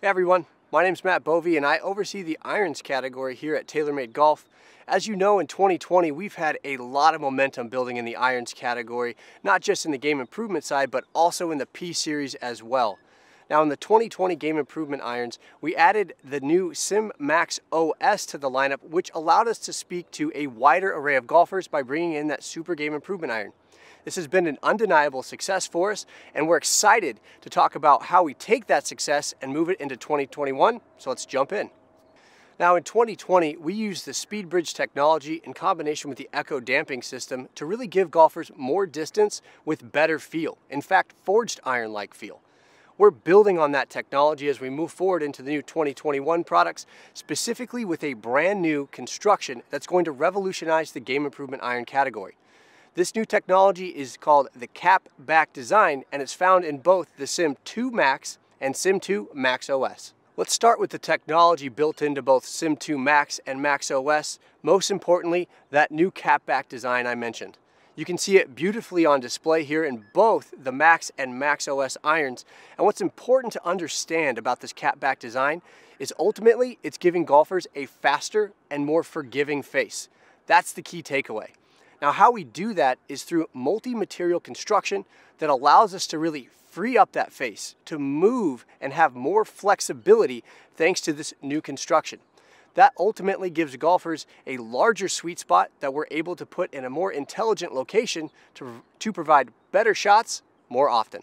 Hey everyone, my name is Matt Bovee and I oversee the irons category here at TaylorMade Golf. As you know, in 2020, we've had a lot of momentum building in the irons category, not just in the game improvement side, but also in the P Series as well. Now in the 2020 Game Improvement irons, we added the new Sim Max OS to the lineup, which allowed us to speak to a wider array of golfers by bringing in that Super Game Improvement iron. This has been an undeniable success for us, and we're excited to talk about how we take that success and move it into 2021. So let's jump in. Now in 2020, we used the SpeedBridge technology in combination with the Echo damping system to really give golfers more distance with better feel. In fact, forged iron-like feel. We're building on that technology as we move forward into the new 2021 products, specifically with a brand new construction that's going to revolutionize the game improvement iron category. This new technology is called the cap back design and it's found in both the Sim 2 Max and Sim 2 Max OS. Let's start with the technology built into both Sim 2 Max and Max OS. Most importantly, that new cap back design I mentioned. You can see it beautifully on display here in both the Max and Max OS irons. And what's important to understand about this cap back design is ultimately it's giving golfers a faster and more forgiving face. That's the key takeaway. Now how we do that is through multi-material construction that allows us to really free up that face to move and have more flexibility thanks to this new construction. That ultimately gives golfers a larger sweet spot that we're able to put in a more intelligent location to, to provide better shots more often.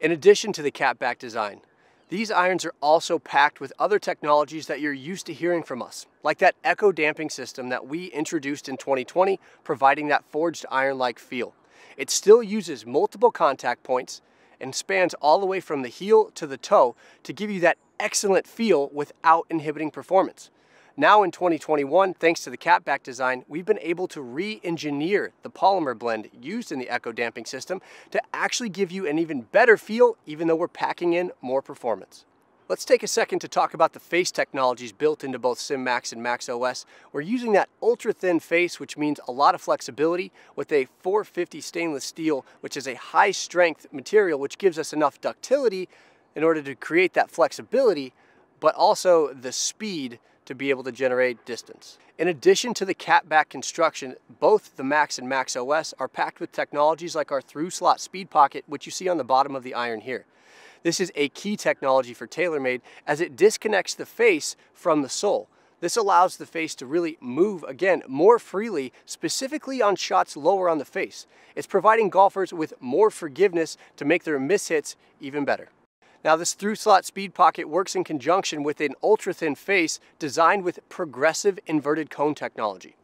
In addition to the cap back design, these irons are also packed with other technologies that you're used to hearing from us, like that echo damping system that we introduced in 2020, providing that forged iron-like feel. It still uses multiple contact points and spans all the way from the heel to the toe to give you that excellent feel without inhibiting performance. Now in 2021, thanks to the capback design, we've been able to re-engineer the polymer blend used in the Echo damping system to actually give you an even better feel, even though we're packing in more performance. Let's take a second to talk about the face technologies built into both SimMax and MaxOS. We're using that ultra thin face, which means a lot of flexibility with a 450 stainless steel, which is a high strength material, which gives us enough ductility in order to create that flexibility, but also the speed to be able to generate distance. In addition to the cap-back construction, both the Max and Max OS are packed with technologies like our Thru-Slot Speed Pocket, which you see on the bottom of the iron here. This is a key technology for TaylorMade as it disconnects the face from the sole. This allows the face to really move, again, more freely, specifically on shots lower on the face. It's providing golfers with more forgiveness to make their miss hits even better. Now this Thru-Slot Speed Pocket works in conjunction with an ultra thin face designed with progressive inverted cone technology.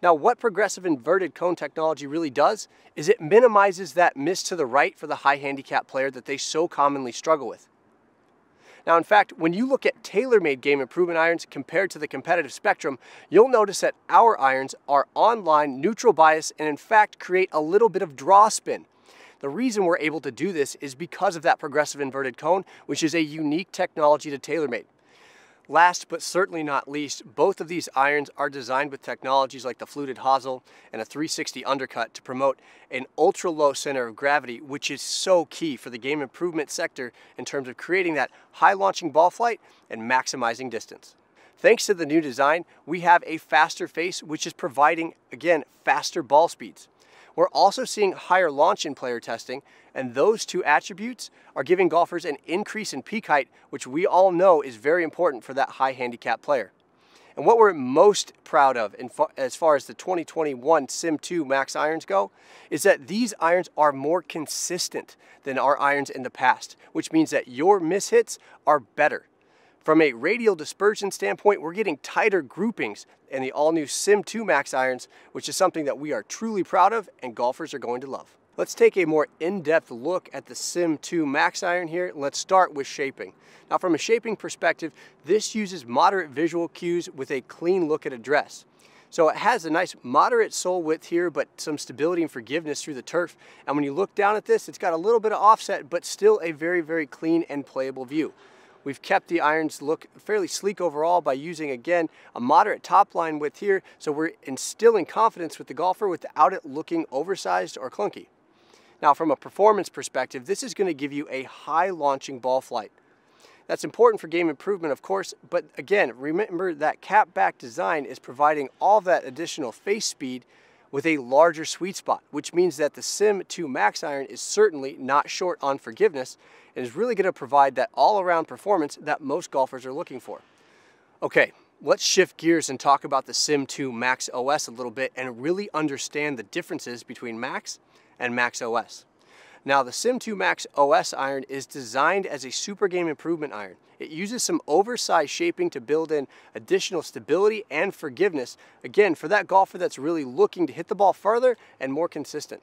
Now what progressive inverted cone technology really does is it minimizes that miss to the right for the high handicap player that they so commonly struggle with. Now, in fact, when you look at TaylorMade game improvement irons compared to the competitive spectrum, you'll notice that our irons are online, neutral bias, and in fact create a little bit of draw spin. The reason we're able to do this is because of that progressive inverted cone, which is a unique technology to TaylorMade. Last but certainly not least, both of these irons are designed with technologies like the fluted hosel and a 360 undercut to promote an ultra low center of gravity, which is so key for the game improvement sector in terms of creating that high launching ball flight and maximizing distance. Thanks to the new design, we have a faster face, which is providing, again, faster ball speeds. We're also seeing higher launch in player testing, and those two attributes are giving golfers an increase in peak height, which we all know is very important for that high handicap player. And what we're most proud of as far as the 2021 Sim 2 Max irons go is that these irons are more consistent than our irons in the past, which means that your miss hits are better. From a radial dispersion standpoint, we're getting tighter groupings in the all-new Sim 2 Max irons, which is something that we are truly proud of and golfers are going to love. Let's take a more in-depth look at the Sim 2 Max iron here. Let's start with shaping. Now from a shaping perspective, this uses moderate visual cues with a clean look at address. So it has a nice moderate sole width here, but some stability and forgiveness through the turf. And when you look down at this, it's got a little bit of offset, but still a very, very clean and playable view. We've kept the irons look fairly sleek overall by using, again, a moderate top line width here, so we're instilling confidence with the golfer without it looking oversized or clunky. Now, from a performance perspective, this is going to give you a high launching ball flight. That's important for game improvement, of course, but again, remember that cap back design is providing all that additional face speed with a larger sweet spot, which means that the Sim 2 Max iron is certainly not short on forgiveness and is really gonna provide that all-around performance that most golfers are looking for. Okay, let's shift gears and talk about the Sim 2 Max OS a little bit and really understand the differences between Max and Max OS. Now the Sim2 Max OS iron is designed as a super game improvement iron. It uses some oversized shaping to build in additional stability and forgiveness, again, for that golfer that's really looking to hit the ball farther and more consistent.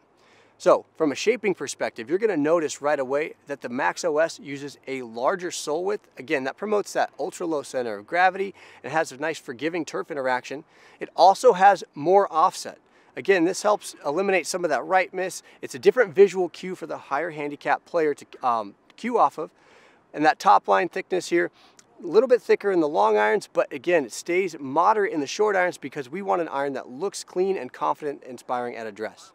So from a shaping perspective, you're gonna notice right away that the Max OS uses a larger sole width. Again, that promotes that ultra low center of gravity and has a nice forgiving turf interaction. It also has more offset. Again, this helps eliminate some of that right miss. It's a different visual cue for the higher handicap player to um, cue off of. And that top line thickness here, a little bit thicker in the long irons, but again, it stays moderate in the short irons because we want an iron that looks clean and confident, inspiring at address.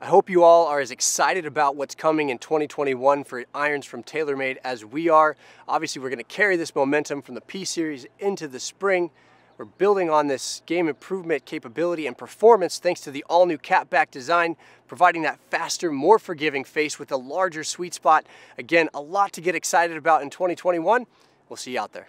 I hope you all are as excited about what's coming in 2021 for irons from TaylorMade as we are. Obviously, we're gonna carry this momentum from the P-Series into the spring. We're building on this game improvement capability and performance thanks to the all-new Cap Back design, providing that faster, more forgiving face with a larger sweet spot. Again, a lot to get excited about in 2021. We'll see you out there.